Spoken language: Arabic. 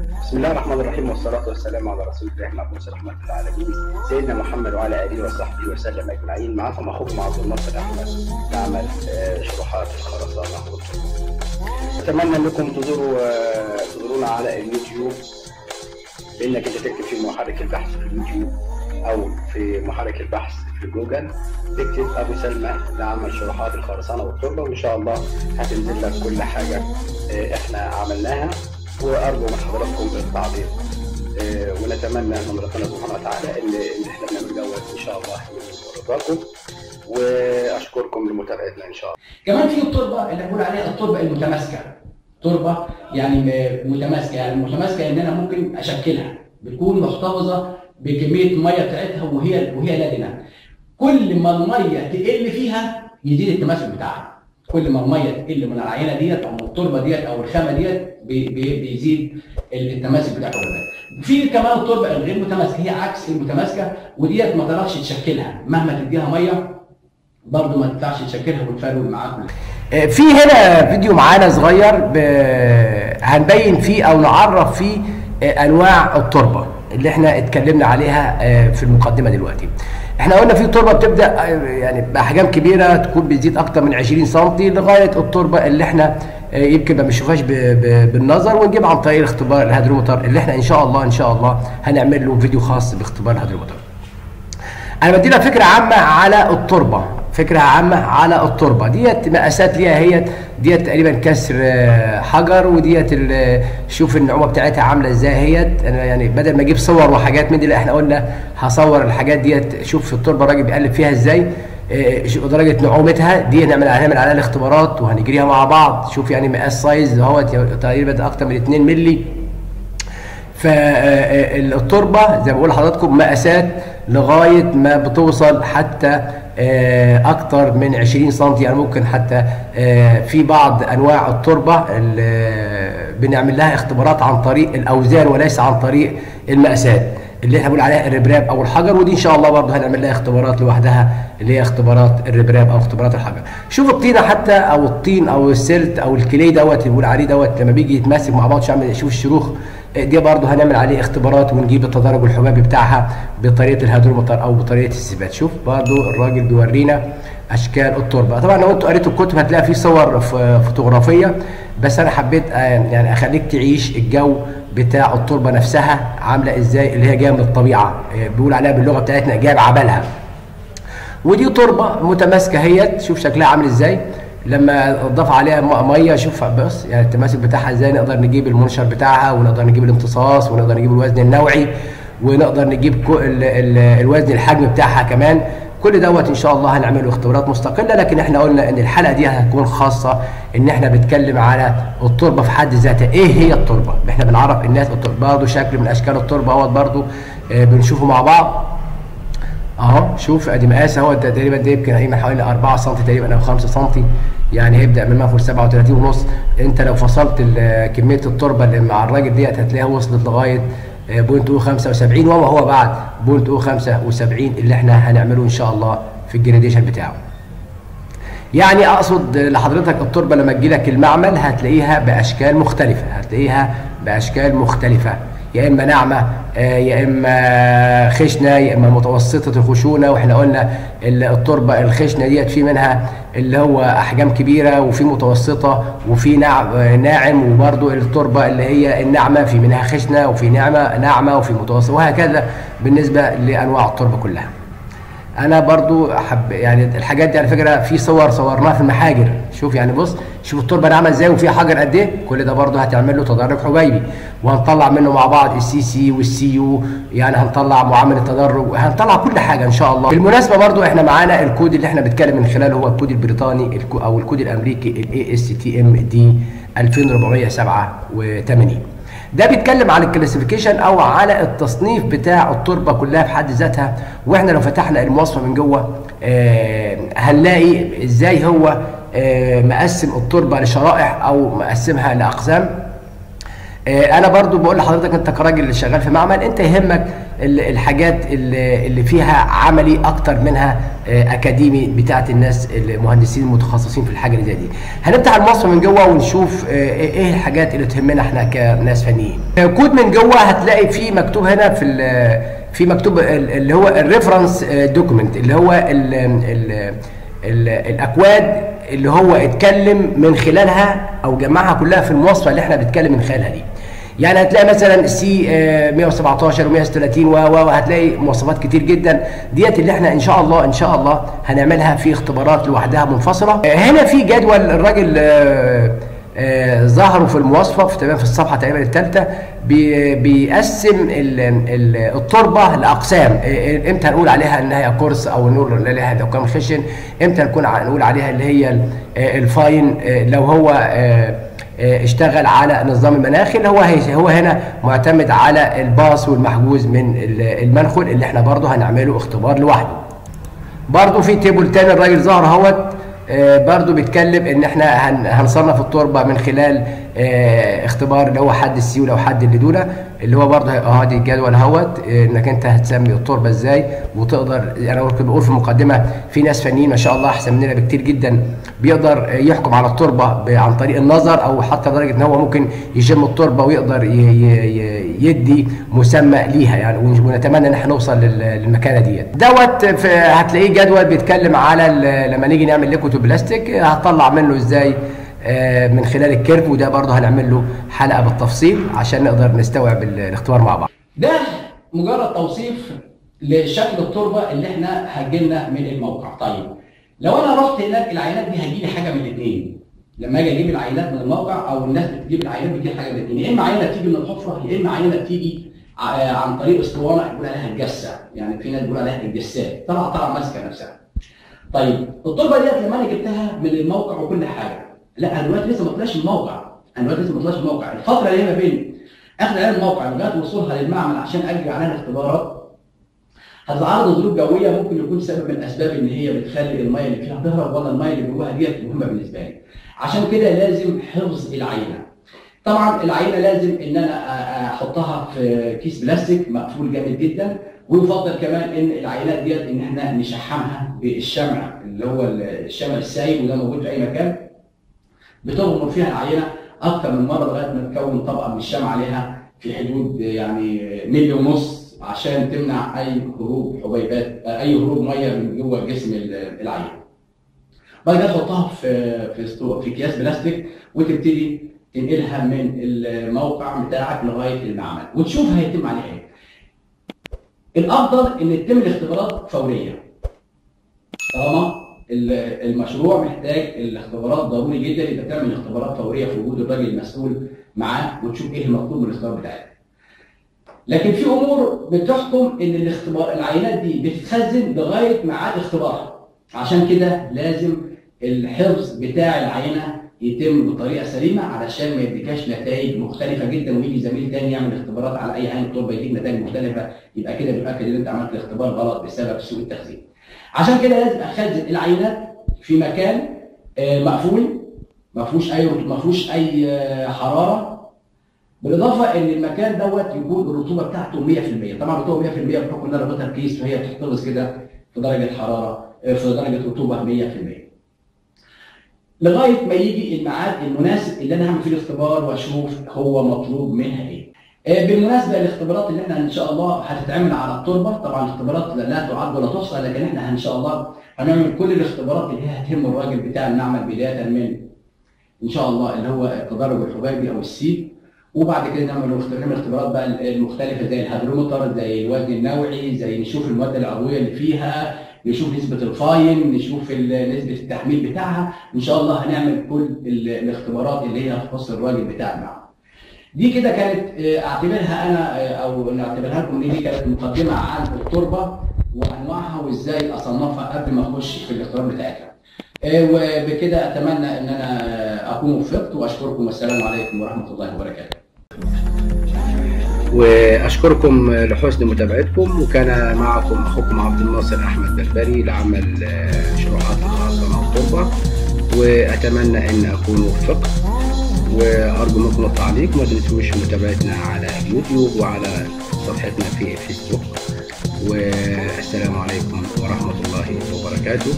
بسم الله الرحمن الرحيم والصلاة والسلام على رسول الله المبعوث رحمة العالمين. سيدنا محمد وعلى آله وصحبه وسلم أجمعين. معكم أخوكم عبد الناصر أحمد نعمل آه، شروحات الخرسانة. أتمنى أنكم تزوروا آه، تزورونا على اليوتيوب. بأنك أنت تكتب في محرك البحث في اليوتيوب أو في محرك البحث في جوجل. تكتب أبو سلمى لعمل شروحات الخرسانة والتربة وإن شاء الله هتنزل لك كل حاجة آه، إحنا عملناها. وارجو من حضراتكم التعليق آه، ونتمنى من ربنا سبحانه وتعالى ان إن إحنا دوت إن شاء الله من رضاكم. وأشكركم لمتابعتنا إن شاء الله. كمان في التربة اللي بنقول عليها التربة المتماسكة. تربة يعني متماسكة. يعني متماسكة إن أنا ممكن أشكلها بتكون محتفظة بكمية الميه بتاعتها وهي وهي لدنه كل ما المية تقل فيها يزيد التماسك بتاعها. كل ما المية تقل من العينة ديت أو من التربة ديت أو الخامة ديت بي- بي- بيزيد التماسك بتاع الحبوبات. في كمان التربة الغير متماسكة هي عكس المتماسكة وديت ما تقدرش تشكلها مهما تديها مية برضه ما تنفعش تشكلها وتفرول معاك آه، في هنا فيديو معانا صغير. هنبين فيه أو نعرف فيه آه، أنواع التربة اللي إحنا اتكلمنا عليها آه، في المقدمة دلوقتي إحنا قلنا في تربة بتبدأ يعني بأحجام كبيرة تكون بتزيد أكتر من 20 سم لغاية التربة اللي إحنا آه، يمكن ما بنشوفهاش. بالنظر ونجيب عن طريق الاختبار الهيدرومتر اللي إحنا إن شاء الله إن شاء الله هنعمل له فيديو خاص باختبار الهيدرومتر أنا بدينا فكرة عامة على التربة فكرة عامة على التربة. ديت مقاسات ليها هي ديت تقريبا كسر آه، حجر وديت ال- شوف النعومة بتاعتها عاملة إزاي هيت. أنا يعني بدل ما أجيب صور وحاجات من دي لا إحنا قلنا هصور الحاجات ديت شوف في التربة الراجل بيقلب فيها إزاي. آه، درجة نعومتها دي هنعمل هنعمل عليها الاختبارات وهنجريها مع بعض. شوف يعني مقاس سايز اهوت تقريبا أكتر من 2 مللي. فالتربه زي ما بقول لحضراتكم مقاسات لغاية ما بتوصل حتى آه، أكتر من 20 سم يعني ممكن حتى آه، في بعض أنواع التربة اللي بنعمل لها اختبارات عن طريق الأوزان وليس عن طريق المقاسات اللي إحنا بنقول عليها الربراب أو الحجر ودي إن شاء الله برضه هنعمل لها اختبارات لوحدها اللي هي اختبارات الربراب أو اختبارات الحجر. شوف الطينه حتى أو الطين أو السلت أو الكلي دوت اللي بنقول عليه دوت لما بيجي يتماسك مع بعض شوف شوف الشروخ دي برضه هنعمل عليه اختبارات ونجيب التدرج الحبابي بتاعها بطريقة الهيدرومتر أو بطريقة الثبات شوف برضه الراجل بيورينا أشكال التربة. طبعا لو أنتوا قريتوا الكتب هتلاقي في صور فوتوغرافية. بس أنا حبيت آه، يعني أخليك تعيش الجو بتاع التربة نفسها عاملة إزاي اللي هي جاية من الطبيعة. آه، بيقول عليها باللغة بتاعتنا جاية بعبلها ودي تربة متماسكة هي شوف شكلها عامل إزاي. لما اضاف عليها مية شوف بص يعني التماسك بتاعها إزاي. نقدر نجيب المنشر بتاعها ونقدر نجيب الامتصاص ونقدر نجيب الوزن النوعي ونقدر نجيب الوزن الحجم بتاعها كمان. كل دوت إن شاء الله هنعمله اختبارات مستقلة لكن إحنا قلنا إن الحلقة دي هتكون خاصة إن إحنا بنتكلم على التربة في حد ذاتها. إيه هي التربة؟ إحنا بنعرف الناس برضه شكل من أشكال التربة أهوت برضه آه، بنشوفه مع بعض. أهو شوف أدي مقاس اهو ده تقريبا ده يمكن ايمن حوالي 4 سم تقريبا أو 5 سم يعني هيبدأ من مفر 37 ونص. أنت لو فصلت كمية التربة اللي مع الراجل ديت هتلاقيها وصلت لغاية آه، point O 75 وما هو بعد point O 75 اللي إحنا هنعمله إن شاء الله في ال gradation بتاعه. يعني أقصد لحضرتك التربة لما تجي لك المعمل هتلاقيها بأشكال مختلفة هتلاقيها بأشكال مختلفة. يا إما ناعمة آه، يا إما خشنة يا إما متوسطة الخشونة. وإحنا قلنا ال- التربة الخشنة ديت في منها اللي هو أحجام كبيرة وفي متوسطة وفي ناع- ناعم. وبرده التربة اللي هي الناعمة في منها خشنة وفي ناعمه ناعمة وفي متوسطة وهكذا بالنسبة لأنواع التربة كلها. أنا برضو حب يعني الحاجات دي على فكرة في صور صورناها في المحاجر. شوف يعني بص شوف التربه ناعمه إزاي وفيها حجر قد إيه. كل ده برضو هتعمل له تدرج حبيبي. وهنطلع منه مع بعض السي سي والسي يو يعني هنطلع معامل التدرج هنطلع كل حاجة ان شاء الله. بالمناسبة برضو إحنا معانا الكود اللي إحنا بنتكلم من خلاله هو الكود البريطاني أو الكود الأمريكي ال ASTM D 2487 ده بيتكلم عن الكلاسيفيكيشن أو على التصنيف بتاع التربة كلها في حد ذاتها. وإحنا لو فتحنا المواصفه من جوه آه هنلاقي إزاي هو آه مقسم التربة لشرائح أو مقسمها لأقسام. أنا برضو بقول لحضرتك أنت كراجل اللي شغال في معمل أنت يهمك ال- الحاجات اللي فيها عملي أكتر منها آه، أكاديمي بتاعت الناس المهندسين المتخصصين في الحاجة اللي زي دي. هنفتح المصفى من جوه ونشوف آه، إيه الحاجات اللي تهمنا إحنا كناس فنيين. آه، كود من جوه هتلاقي فيه مكتوب هنا في في مكتوب ال- اللي هو ال reference document اللي هو ال ال ال الأكواد اللي هو اتكلم من خلالها أو جمعها كلها في المواصفة اللي إحنا بنتكلم من خلالها دي. يعني هتلاقي مثلا C 117 و136 و وهتلاقي مواصفات كتير جدا. ديت اللي إحنا إن شاء الله إن شاء الله هنعملها في اختبارات لوحدها منفصلة. آه، هنا في جدول الراجل آه، آه، ظهروا في المواصفة في تمام في الصفحة تقريبا الثالثه بي- بيقسم ال- ال- التربة لأقسام. إمتى هنقول عليها انها coarse أو نقول عليها لو كان خشن إمتى نكون نقول عليها اللي هي ال- ال fine؟ لو هو اشتغل على نظام المناخل اللي هو هو هنا معتمد على ال pass والمحجوز من ال- المنخل اللي إحنا برضه هنعمله اختبار لوحده. برضه في table تاني الراجل ظهر اهوت آه، برضه بيتكلم ان إحنا هن- هنصنف التربة من خلال آه، اختبار اللي هو حد السيولة وحد اللدونة اللي هو برضه آه دي الجدول اهوت آه، إنك أنت هتسمي التربه إزاي وتقدر أنا كنت بقول في المقدمة في ناس فنيين ما شاء الله أحسن مننا بكتير جدا بيقدر آه، يحكم على التربه عن طريق النظر أو حتى لدرجة إن هو ممكن يشم التربه ويقدر يدي مسمى ليها يعني ون- ونتمنى إن إحنا نوصل لل- للمكانة ديت. دوت هتلاقيه جدول بيتكلم على لما نيجي نعمل liquid plastic هتطلع منه إزاي آه، من خلال ال curve وده برضه هنعمل له حلقة بالتفصيل عشان نقدر نستوعب ال- الاختبار مع بعض. ده مجرد توصيف لشكل التربة اللي إحنا هتجيلنا من الموقع. طيب لو أنا رحت هناك العينات دي هتجيلي حاجة من الاثنين لما أجي أجيب العينات من الموقع أو الناس بتجيب العينات بتجيب حاجة من الاثنين يا إما عينة تيجي من الحفرة يا إما عينة تيجي ع- عن طريق أسطوانة بيقول عليها الجسه يعني في ناس بيقول عليها الجسات طلع طلع ماسكة نفسها. طيب التربة ديت لما أنا جبتها من الموقع وكل حاجة لا أنا لسه ما طلعش الموقع. أنا لسه ما طلعش الموقع. الفترة اللي هي ما بين اخذ عليها الموقع لغاية وصولها للمعمل عشان اجري عليها الاختبارات هتتعرض لظروف جوية ممكن يكون سبب من الأسباب إن هي بتخلي الميه اللي فيها تهرب ولا الميه اللي جواها ديت مهمة بالنسبة لي. عشان كده لازم حفظ العينة. طبعا العينة لازم إن أنا أحطها في كيس بلاستيك مقفول جامد جدا ويفضل كمان إن العينات ديت إن إحنا نشحمها بالشمع اللي هو الشمع السايب وده موجود في أي مكان. بتغمر فيها العينة أكتر من مرة لغاية ما تكون طبقة من الشمع عليها في حدود يعني ملي ونص عشان تمنع أي هروب حبيبات أي هروب مية من جوه جسم ال- العينة. بعد كده تحطها في في في أكياس بلاستيك وتبتدي تنقلها من الموقع بتاعك لغاية المعمل وتشوف هيتم عليها إيه. الأفضل إن تتم الاختبارات فوريه. طالما ال- المشروع محتاج الاختبارات ضروري جدا يبقى تعمل اختبارات فورية في وجود الراجل المسؤول معاه وتشوف إيه المطلوب من الاختبار بتاعك. لكن في امور بتحكم ان الاختبار العينات دي بتتخزن لغاية ميعاد اختبارها. عشان كده لازم الحفظ بتاع العينة يتم بطريقة سليمة علشان ما يديكاش نتائج مختلفة جدا ويجي زميل تاني يعمل اختبارات على أي عين تربه يديك نتائج مختلفة يبقى كده بيؤكد إن أنت عملت الاختبار غلط بسبب سوء التخزين. عشان كده لازم أخزن العينات في مكان آه، مقفول ما فيهوش أي ما فيهوش أي آه، حرارة بالإضافة إن المكان دوت يكون الرطوبة بتاعته 100% طبعا الرطوبة 100% بحكم ان أنا بكيس فهي بتحتفظ كده في درجة حرارة آه، في درجة رطوبة 100% لغاية ما يجي الميعاد المناسب اللي أنا هعمل فيه الاختبار وأشوف هو مطلوب منها إيه. آه، بالمناسبة الاختبارات اللي إحنا إن شاء الله هتتعمل على التربه طبعا الاختبارات لا تعد ولا تحصى لكن إحنا إن شاء الله هنعمل كل الاختبارات اللي هي هتهم الراجل بتاع المعمل بداية من إن شاء الله اللي هو التدرج الحبيبي أو ال sieve وبعد كده نعمل اخت- نعمل اختبارات بقى المختلفة زي الهيدرومتر زي الوزن النوعي زي نشوف الماده العضوية اللي فيها نشوف نسبة ال fine نشوف نسبة التحميل بتاعها إن شاء الله هنعمل كل ال- الاختبارات اللي هي تخص الراجل بتاع المعمل دي كده كانت آه، أعتبرها أنا آه، أو نعتبرها لكم إن دي كانت مقدمة عن التربة وأنواعها وإزاي أصنفها قبل ما أخش في الاختبار بتاعتها. آه، وبكده أتمنى إن أنا أكون وفقت وأشكركم والسلام عليكم ورحمة الله وبركاته. وأشكركم لحسن متابعتكم وكان معكم أخوكم عبد الناصر أحمد بربري لعمل شروحات الخرسانه والتربه وأتمنى أن أكون وفقت وأرجو منكم التعليق. ما تنسوش متابعتنا على اليوتيوب وعلى صفحتنا في الفيسبوك والسلام عليكم ورحمة الله وبركاته.